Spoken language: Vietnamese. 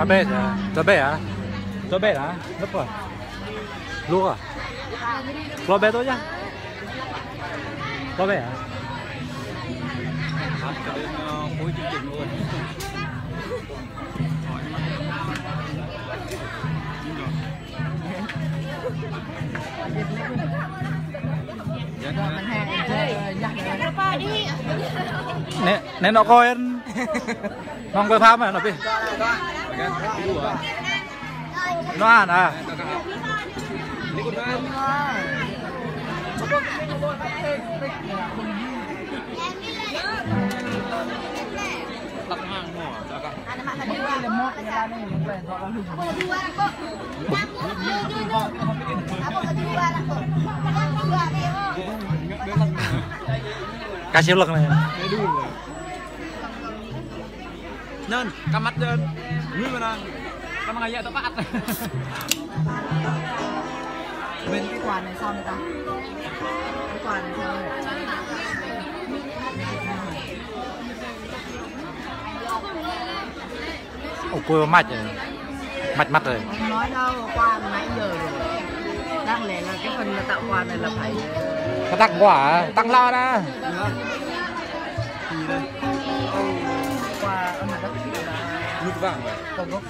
Hả bê hả? Cho bê hả? Cho bê hả? Lấp rồi. Luộc à? Lo bê thôi chứ. Lo bê hả? cho đến cuối chương trình luôn Nè, nè nó kan? Ah. Ano makakaliwa Kasih ulak na mà nè cắm ngay vậy tao bắt bên cái quà này sao này ta cái quà này sao Ồ, cua mạch rồi. Mạch mắt rồi. không nói đâu qua nãy giờ rồi đáng lẽ là cái phần mà tạo quà này là phải Nó tăng quả à? Tăng lo đó. quà ở mặt